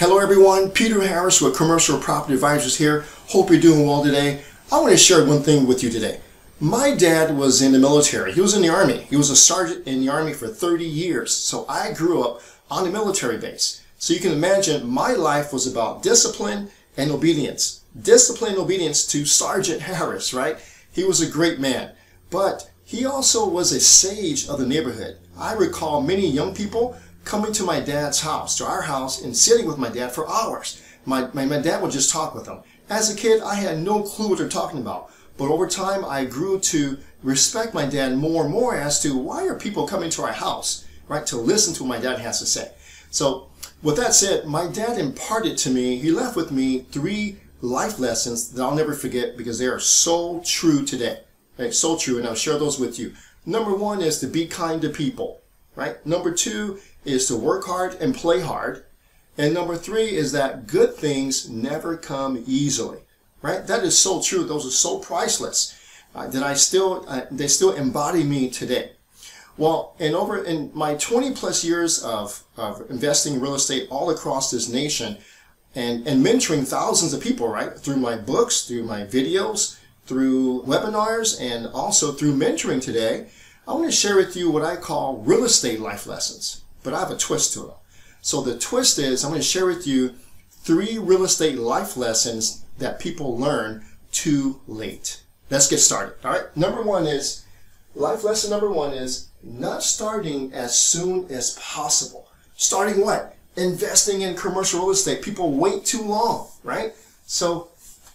Hello everyone, Peter Harris with Commercial Property Advisors here. Hope you're doing well today. I want to share one thing with you today. My dad was in the military. He was in the Army. He was a sergeant in the Army for 30 years. So I grew up on a military base. So you can imagine my life was about discipline and obedience. Discipline and obedience to Sergeant Harris, right? He was a great man. But he also was a sage of the neighborhood. I recall many young people coming to my dad's house, to our house, and sitting with my dad for hours. My, my, my dad would just talk with them. As a kid, I had no clue what they're talking about. But over time, I grew to respect my dad more and more as to why are people coming to our house, right, to listen to what my dad has to say. So with that said, my dad imparted to me, he left with me three life lessons that I'll never forget because they are so true today. Right? So true, and I'll share those with you. Number one is to be kind to people, right? Number two is to work hard and play hard. And number three is that good things never come easily, right? That is so true. Those are so priceless uh, that I still, uh, they still embody me today. Well, in over in my 20 plus years of, of investing in real estate all across this nation and, and mentoring thousands of people, right? Through my books, through my videos, through webinars, and also through mentoring today, I want to share with you what I call real estate life lessons but I have a twist to it. So the twist is I'm going to share with you three real estate life lessons that people learn too late. Let's get started. All right. Number one is life lesson number one is not starting as soon as possible. Starting what? Investing in commercial real estate. People wait too long, right? So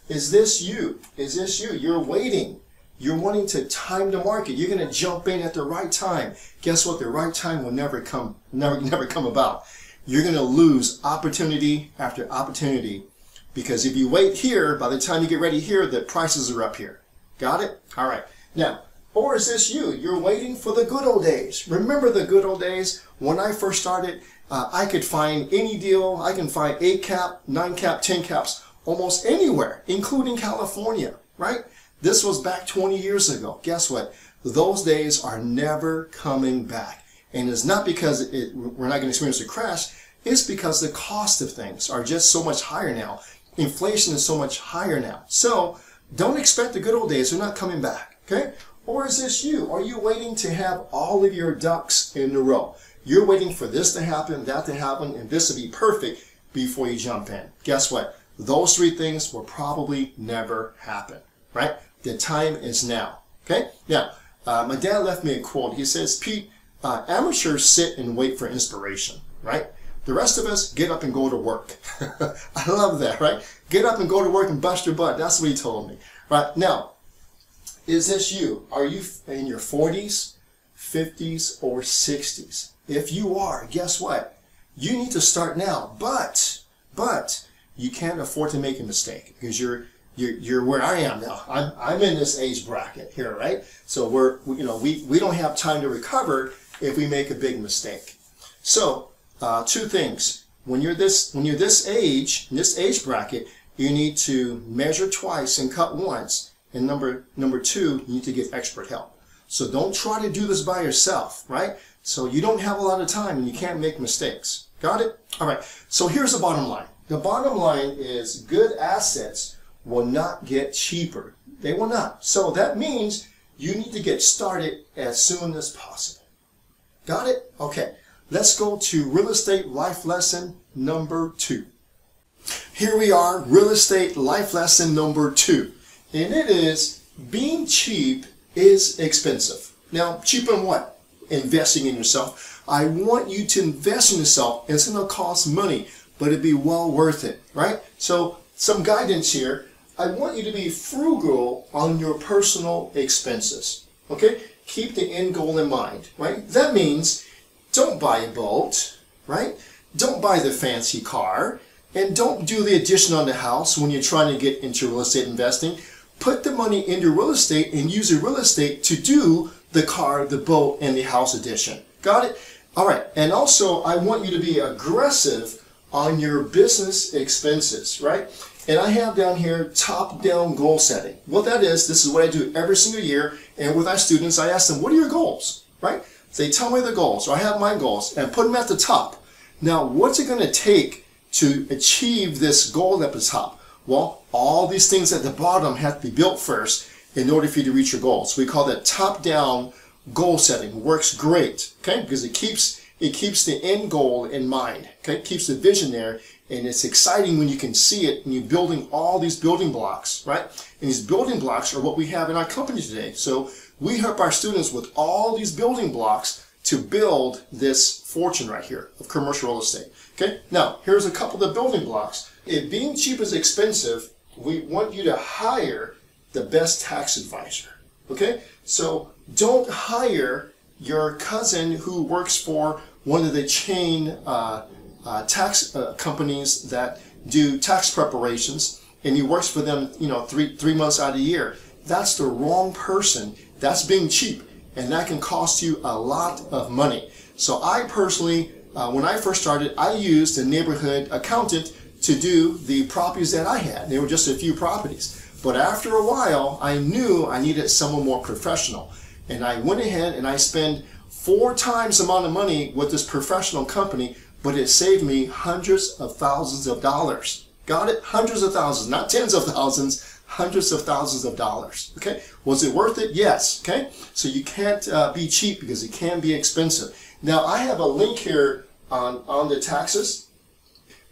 is this you? Is this you? You're waiting. You're wanting to time the market. You're going to jump in at the right time. Guess what? The right time will never come, never, never come about. You're going to lose opportunity after opportunity because if you wait here, by the time you get ready here, the prices are up here. Got it? All right. Now, or is this you? You're waiting for the good old days. Remember the good old days? When I first started, uh, I could find any deal. I can find 8 cap, 9 cap, 10 caps almost anywhere, including California, right? This was back 20 years ago. Guess what? Those days are never coming back. And it's not because it, we're not going to experience a crash. It's because the cost of things are just so much higher now. Inflation is so much higher now. So don't expect the good old days. They're not coming back. Okay? Or is this you? Are you waiting to have all of your ducks in a row? You're waiting for this to happen, that to happen, and this to be perfect before you jump in. Guess what? Those three things will probably never happen right? The time is now. Okay? Now, uh, my dad left me a quote. He says, Pete, uh, amateurs sit and wait for inspiration, right? The rest of us get up and go to work. I love that, right? Get up and go to work and bust your butt. That's what he told me. Right now, is this you? Are you in your 40s, 50s, or 60s? If you are, guess what? You need to start now. But, but, you can't afford to make a mistake because you're you're, you're where I am now. I'm, I'm in this age bracket here, right? So we're, you know, we, we don't have time to recover if we make a big mistake. So, uh, two things. When you're this, when you're this age, this age bracket, you need to measure twice and cut once. And number, number two, you need to get expert help. So don't try to do this by yourself, right? So you don't have a lot of time and you can't make mistakes. Got it? All right. So here's the bottom line. The bottom line is good assets will not get cheaper. They will not. So that means you need to get started as soon as possible. Got it? Okay. Let's go to real estate life lesson number two. Here we are, real estate life lesson number two. And it is being cheap is expensive. Now, cheap in what? Investing in yourself. I want you to invest in yourself. It's going to cost money, but it'd be well worth it, right? So, some guidance here. I want you to be frugal on your personal expenses. Okay? Keep the end goal in mind, right? That means don't buy a boat, right? Don't buy the fancy car, and don't do the addition on the house when you're trying to get into real estate investing. Put the money into real estate and use the real estate to do the car, the boat, and the house addition. Got it? All right. And also, I want you to be aggressive on your business expenses, right? And I have down here top-down goal setting. What that is, this is what I do every single year. And with our students, I ask them, what are your goals, right? They tell me the goals, or I have my goals, and put them at the top. Now, what's it going to take to achieve this goal at the top? Well, all these things at the bottom have to be built first in order for you to reach your goals. We call that top-down goal setting. Works great, okay? Because it keeps it keeps the end goal in mind, okay? It keeps the vision there, and it's exciting when you can see it and you're building all these building blocks, right? And these building blocks are what we have in our company today. So we help our students with all these building blocks to build this fortune right here of commercial real estate. Okay, now here's a couple of the building blocks. If being cheap is expensive, we want you to hire the best tax advisor. Okay, so don't hire your cousin who works for one of the chain uh, uh, tax uh, companies that do tax preparations, and he works for them, you know, three three months out of the year. That's the wrong person. That's being cheap, and that can cost you a lot of money. So I personally, uh, when I first started, I used a neighborhood accountant to do the properties that I had. There were just a few properties. But after a while, I knew I needed someone more professional. And I went ahead and I spent four times the amount of money with this professional company, but it saved me hundreds of thousands of dollars. Got it? Hundreds of thousands, not tens of thousands, hundreds of thousands of dollars. Okay? Was it worth it? Yes. Okay? So you can't uh, be cheap because it can be expensive. Now I have a link here on, on the taxes.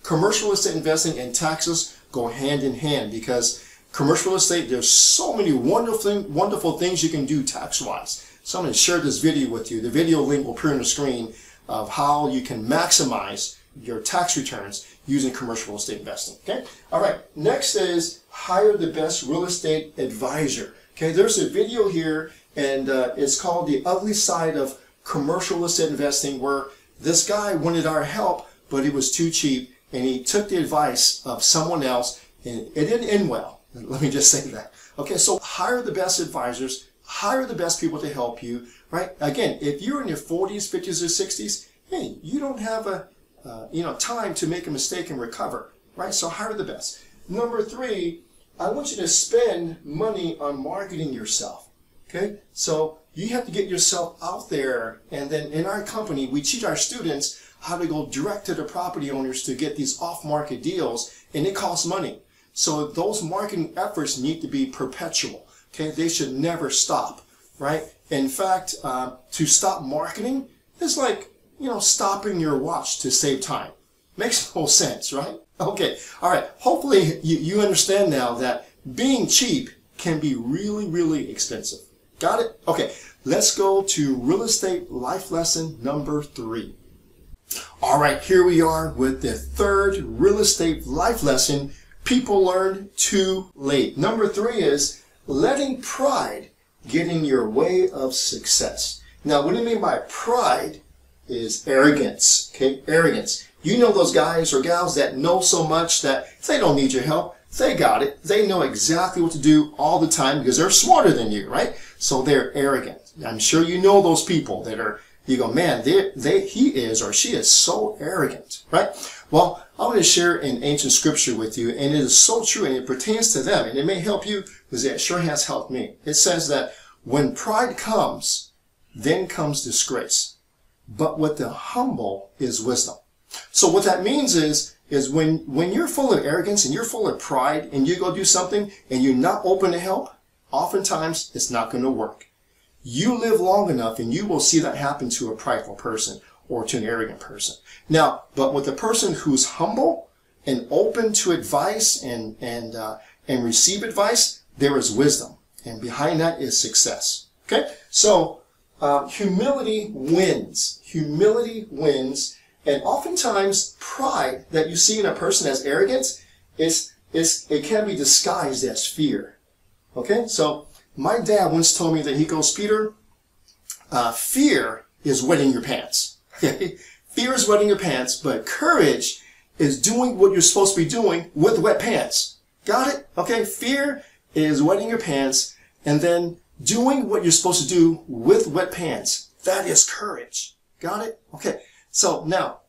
Commercial estate investing and taxes go hand in hand because commercial estate, there's so many wonderful, wonderful things you can do tax-wise. So I'm going to share this video with you. The video link will appear on the screen of how you can maximize your tax returns using commercial real estate investing. Okay. All right. Next is hire the best real estate advisor. Okay. There's a video here and uh, it's called the ugly side of commercial real estate investing where this guy wanted our help, but it was too cheap and he took the advice of someone else and it didn't end well. Let me just say that. Okay. So hire the best advisors, hire the best people to help you, right? Again, if you're in your 40s, 50s, or 60s, hey, you don't have a uh, you know, time to make a mistake and recover, right? So hire the best. Number three, I want you to spend money on marketing yourself. Okay, so you have to get yourself out there, and then in our company, we teach our students how to go direct to the property owners to get these off-market deals, and it costs money. So those marketing efforts need to be perpetual. Okay, they should never stop, right? In fact, uh, to stop marketing is like you know, stopping your watch to save time. Makes no sense, right? Okay, all right. Hopefully you, you understand now that being cheap can be really, really expensive. Got it? Okay, let's go to real estate life lesson number three. All right, here we are with the third real estate life lesson people learn too late. Number three is letting pride get in your way of success. Now, what do you mean by pride is arrogance. Okay, arrogance. You know those guys or gals that know so much that they don't need your help. They got it. They know exactly what to do all the time because they're smarter than you, right? So they're arrogant. I'm sure you know those people that are, you go, man, they, they, he is or she is so arrogant, right? Well, I want to share an ancient scripture with you, and it is so true, and it pertains to them, and it may help you because it sure has helped me. It says that when pride comes, then comes disgrace but with the humble is wisdom. So what that means is, is when, when you're full of arrogance and you're full of pride and you go do something and you're not open to help, oftentimes it's not going to work. You live long enough and you will see that happen to a prideful person or to an arrogant person. Now, but with a person who's humble and open to advice and, and, uh, and receive advice, there is wisdom. And behind that is success. Okay? So, uh, humility wins. Humility wins. And oftentimes, pride that you see in a person as arrogance is, is it can be disguised as fear. Okay? So, my dad once told me that he goes, Peter, uh, fear is wetting your pants. fear is wetting your pants, but courage is doing what you're supposed to be doing with wet pants. Got it? Okay? Fear is wetting your pants, and then doing what you're supposed to do with wet pants. That is courage. Got it? Okay. So now,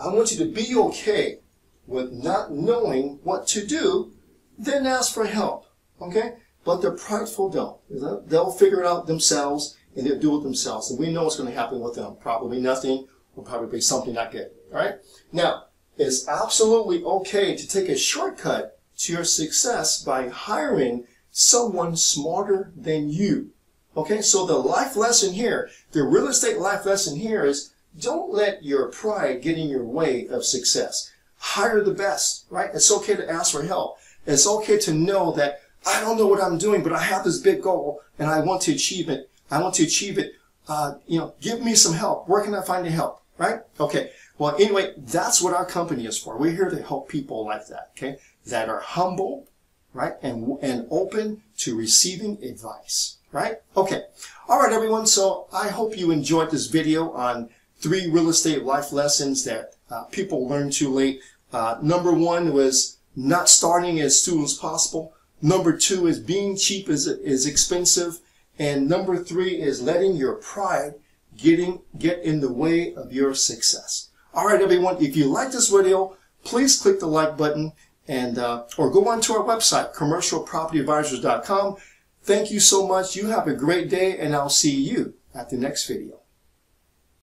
I want you to be okay with not knowing what to do, then ask for help. Okay? But the prideful don't. They'll figure it out themselves and they'll do it themselves. And we know what's going to happen with them. Probably nothing or probably something not good. All right? Now, it's absolutely okay to take a shortcut to your success by hiring someone smarter than you. Okay, so the life lesson here, the real estate life lesson here is don't let your pride get in your way of success. Hire the best, right? It's okay to ask for help. It's okay to know that I don't know what I'm doing, but I have this big goal and I want to achieve it. I want to achieve it. Uh, you know, give me some help. Where can I find the help? Right? Okay. Well, anyway, that's what our company is for. We're here to help people like that, okay? That are humble, right? And, and open to receiving advice, right? Okay. All right, everyone. So I hope you enjoyed this video on three real estate life lessons that uh, people learn too late. Uh, number one was not starting as soon as possible. Number two is being cheap is, is expensive. And number three is letting your pride getting get in the way of your success. All right, everyone, if you like this video, please click the like button and uh, or go on to our website, commercialpropertyadvisors.com. Thank you so much. You have a great day, and I'll see you at the next video.